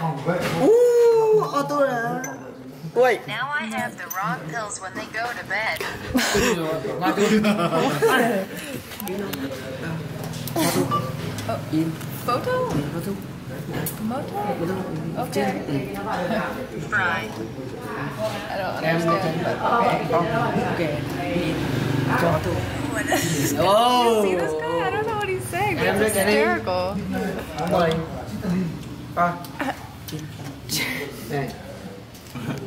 Ooh, auto là. Wait. Now I have the wrong pills when they go to bed. Photo? Moto? Okay. Fry. I don't understand, but okay. Ok. Cho auto. See Oh. this guy? I don't know what he's saying, but Em it's 네.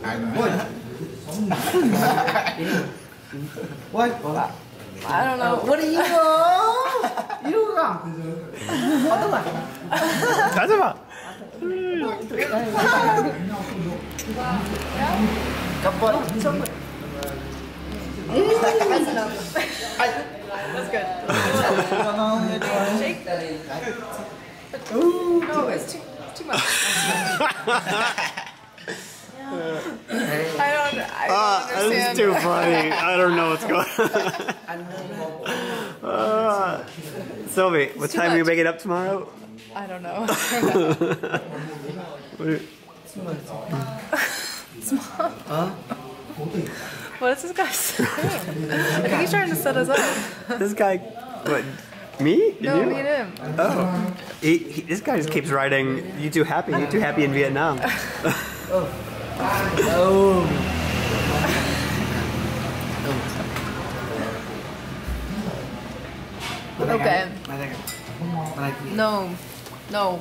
아니 뭐야? What? 뭐라? I don't know. What are you? 이러고 가. 가져가. 가져가. 갑벌. That's good. Ooh, no, it's too too much. I don't, I don't Ah, this is too funny. I don't know what's going on. Ah. Sylvie, what too time are you much. waking up tomorrow? I don't know. What are- what is this guy saying? I think he's trying to set us up. this guy, what? Me? No, you? me and him. Oh. He, he, this guy just keeps writing, you too happy, you too happy in Vietnam. Oh. Okay. Mà đây. Mà đây. No, no.